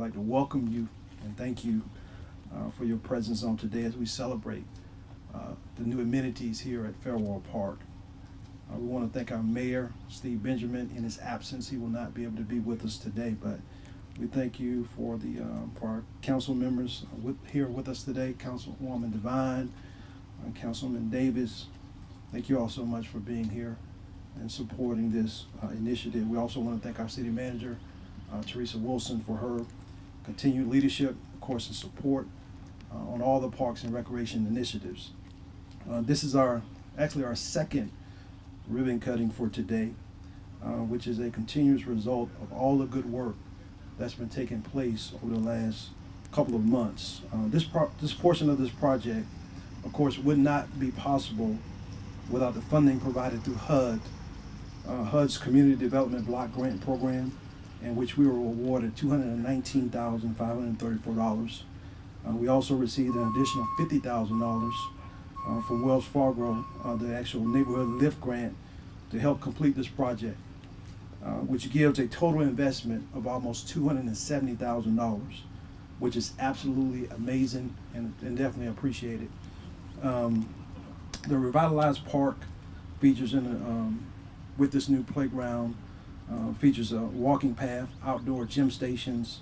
would like to welcome you and thank you uh, for your presence on today as we celebrate uh, the new amenities here at Fairwold Park. Uh, we want to thank our mayor, Steve Benjamin. In his absence, he will not be able to be with us today, but we thank you for the um, for our council members uh, with, here with us today, Councilwoman Devine, uh, Councilman Davis. Thank you all so much for being here and supporting this initiative. We also want to thank our city manager, Teresa Wilson, for her continued leadership, of course, and support uh, on all the parks and recreation initiatives. Uh, this is our actually our second ribbon cutting for today, uh, which is a continuous result of all the good work that's been taking place over the last couple of months. Uh, this this portion of this project, of course, would not be possible without the funding provided through HUD, uh, HUD's Community Development Block Grant Program, in which we were awarded $219,534. Uh, we also received an additional $50,000 uh, from Wells Fargo, uh, the actual neighborhood lift grant, to help complete this project, uh, which gives a total investment of almost $270,000, which is absolutely amazing and, and definitely appreciated. Um, the revitalized park features in um, with this new playground uh, features a walking path, outdoor gym stations,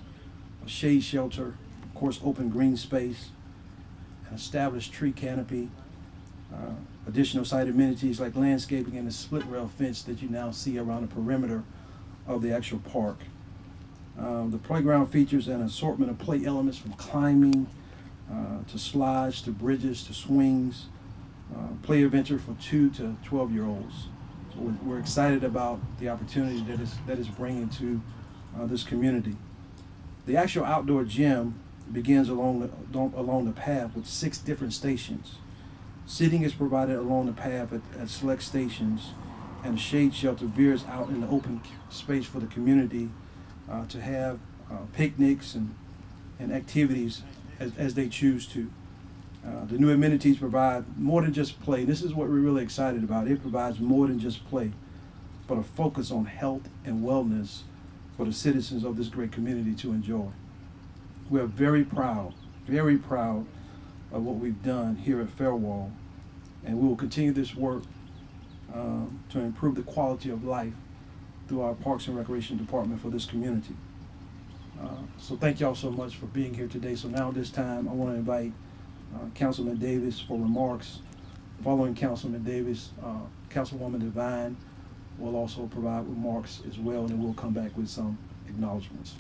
a shade shelter, of course, open green space, an established tree canopy, uh, additional site amenities like landscaping and the split rail fence that you now see around the perimeter of the actual park. Um, the playground features an assortment of play elements from climbing uh, to slides to bridges to swings, uh, play adventure for two to 12 year olds. We're, we're, excited about the opportunity that is, that is bringing to uh, this community. The actual outdoor gym begins along the, along the path with six different stations. Seating is provided along the path at, at select stations, and a shade shelter veers out in the open space for the community uh, to have uh, picnics and, and activities as, as they choose to. Uh, the new amenities provide more than just play. This is what we're really excited about. It provides more than just play, but a focus on health and wellness for the citizens of this great community to enjoy. We are very proud, very proud of what we've done here at Fairwold, and we will continue this work um, to improve the quality of life through our Parks and Recreation Department for this community. Uh, so thank y'all so much for being here today. So now this time I want to invite Councilman Davis for remarks. Following Councilman Davis, uh, Councilwoman Devine will also provide remarks as well, and then we'll come back with some acknowledgments.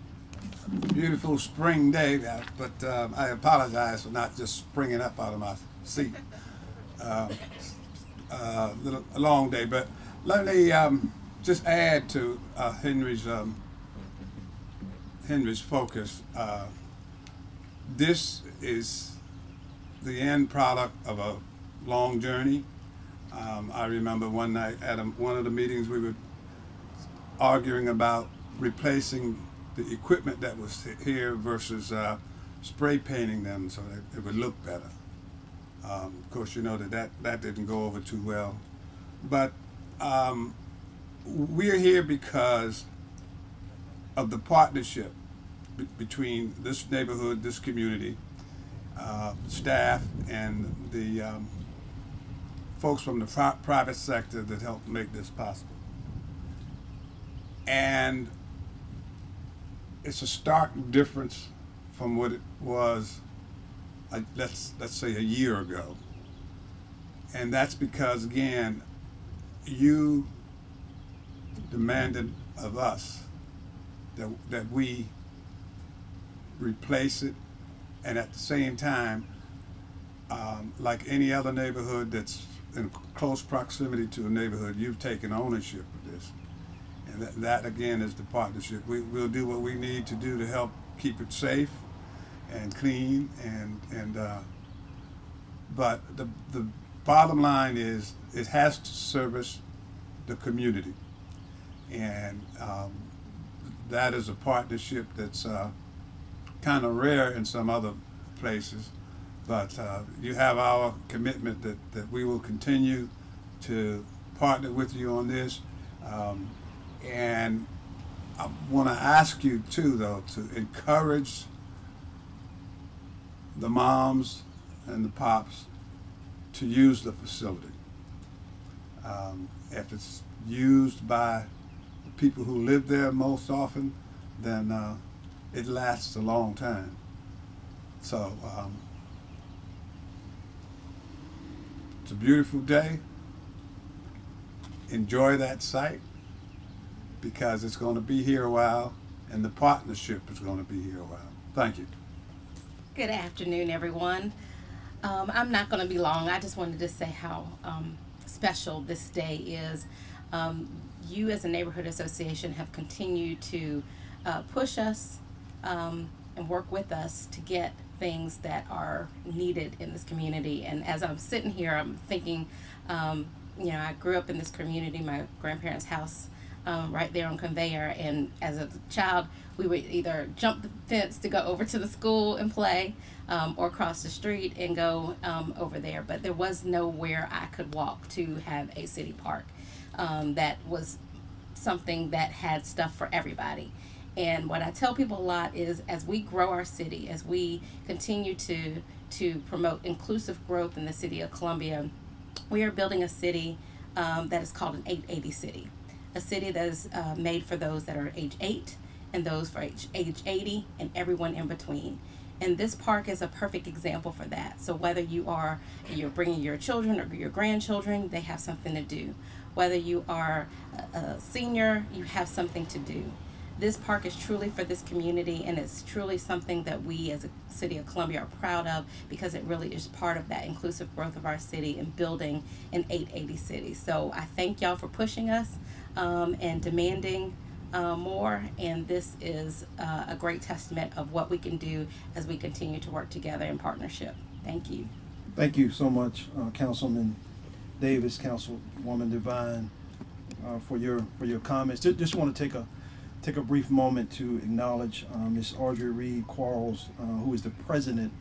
Beautiful spring day, but um, I apologize for not just springing up out of my seat. Uh, uh, little, a long day, but let me um, just add to uh, Henry's um, Henry's focus. Uh, this is the end product of a long journey. Um, I remember one night at a, one of the meetings we were arguing about replacing the equipment that was here versus uh, spray painting them so that it would look better. Um, of course, you know that, that that didn't go over too well. But um, we're here because of the partnership between this neighborhood, this community, uh, staff, and the um, folks from the private sector that helped make this possible. And it's a stark difference from what it was, uh, let's let's say a year ago. And that's because again, you demanded of us that that we replace it, and at the same time, um, like any other neighborhood that's in close proximity to a neighborhood, you've taken ownership of this. And that, that again is the partnership. We, we'll do what we need to do to help keep it safe and clean and, and uh, but the, the bottom line is it has to service the community. And um, that is a partnership that's uh, kind of rare in some other places. But uh, you have our commitment that, that we will continue to partner with you on this. Um, and I want to ask you too, though, to encourage the moms and the pops to use the facility. Um, if it's used by the people who live there most often, then uh, it lasts a long time. So um, it's a beautiful day. Enjoy that site because it's going to be here a while and the partnership is going to be here a while. Thank you. Good afternoon, everyone. Um, I'm not going to be long. I just wanted to say how um, special this day is. Um, you, as a neighborhood association, have continued to uh, push us um, and work with us to get things that are needed in this community. And as I'm sitting here, I'm thinking, um, you know, I grew up in this community, my grandparents' house um, right there on conveyor. And as a child, we would either jump the fence to go over to the school and play, um, or cross the street and go um, over there. But there was nowhere I could walk to have a city park um, that was something that had stuff for everybody. And what I tell people a lot is as we grow our city, as we continue to to promote inclusive growth in the city of Columbia, we are building a city um, that is called an 880 city a city that is uh, made for those that are age 8 and those for age, age 80 and everyone in between. And this park is a perfect example for that. So whether you are you're bringing your children or your grandchildren, they have something to do. Whether you are a, a senior, you have something to do. This park is truly for this community and it's truly something that we as a city of Columbia are proud of because it really is part of that inclusive growth of our city and building an 880 city. So I thank y'all for pushing us um, and demanding uh, more. And this is uh, a great testament of what we can do as we continue to work together in partnership. Thank you. Thank you so much, uh, Councilman Davis, Councilwoman Devine, uh, for your for your comments. Just, just want to take a take a brief moment to acknowledge uh, Ms. Audrey Reed Quarles, uh, who is the president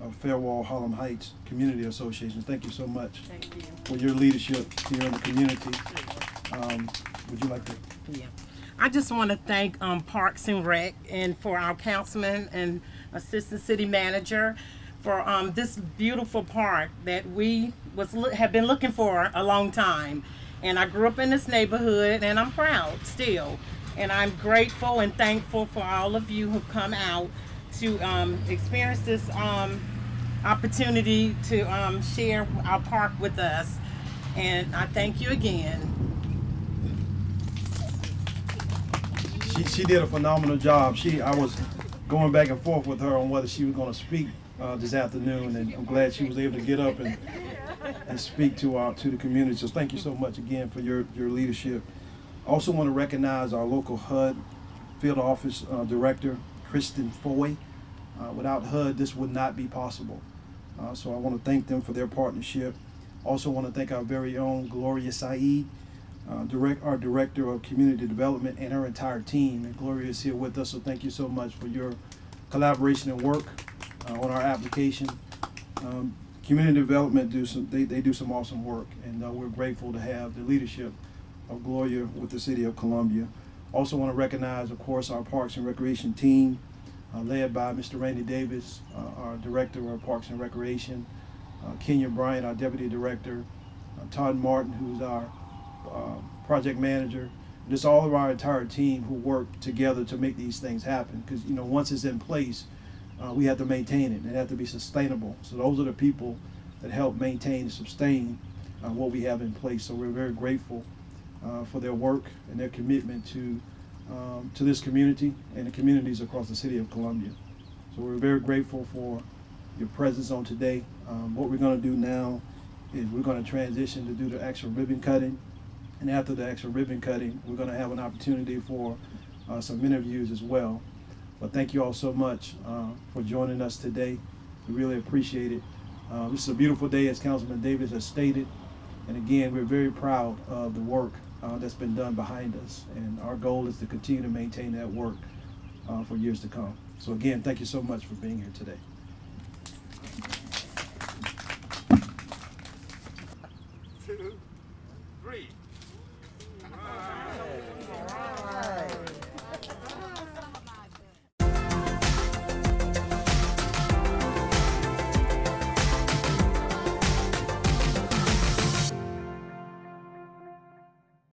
of Fairwold Harlem Heights Community Association. Thank you so much Thank you. for your leadership here in the community. Um, would you like to? Yeah. I just want to thank um, Parks and Rec and for our councilman and assistant city manager for um, this beautiful park that we was have been looking for a long time. And I grew up in this neighborhood, and I'm proud still. And I'm grateful and thankful for all of you who've come out to um, experience this um, opportunity to um, share our park with us. And I thank you again. She, she did a phenomenal job. She I was going back and forth with her on whether she was going to speak uh, this afternoon, and I'm glad she was able to get up and and speak to our to the community. So thank you so much again for your your leadership. Also want to recognize our local HUD field office uh, director, Kristen Foy. Uh, without HUD, this would not be possible. Uh, so I want to thank them for their partnership. Also want to thank our very own Gloria Saeed, uh, direct our director of community development and her entire team. And Gloria is here with us, so thank you so much for your collaboration and work uh, on our application. Um, community development do some they, they do some awesome work, and uh, we're grateful to have the leadership of Gloria with the city of Columbia. Also want to recognize, of course, our Parks and Recreation team, uh, led by Mr. Randy Davis, uh, our Director of Parks and Recreation, uh, Kenya Bryant, our Deputy Director, uh, Todd Martin, who's our uh, Project Manager, just all of our entire team who work together to make these things happen. Because you know, once it's in place, uh, we have to maintain it. and It has to be sustainable. So those are the people that help maintain and sustain what we have in place. So we're very grateful uh, for their work and their commitment to um, to this community and the communities across the city of Columbia. So we're very grateful for your presence on today. Um, what we're going to do now is we're going to transition to do the actual ribbon cutting. And after the actual ribbon cutting, we're going to have an opportunity for uh, some interviews as well. But thank you all so much uh, for joining us today. We really appreciate it. Uh, this is a beautiful day, as Councilman Davis has stated. And again, we're very proud of the work uh, that's been done behind us. And our goal is to continue to maintain that work uh, for years to come. So again, thank you so much for being here today.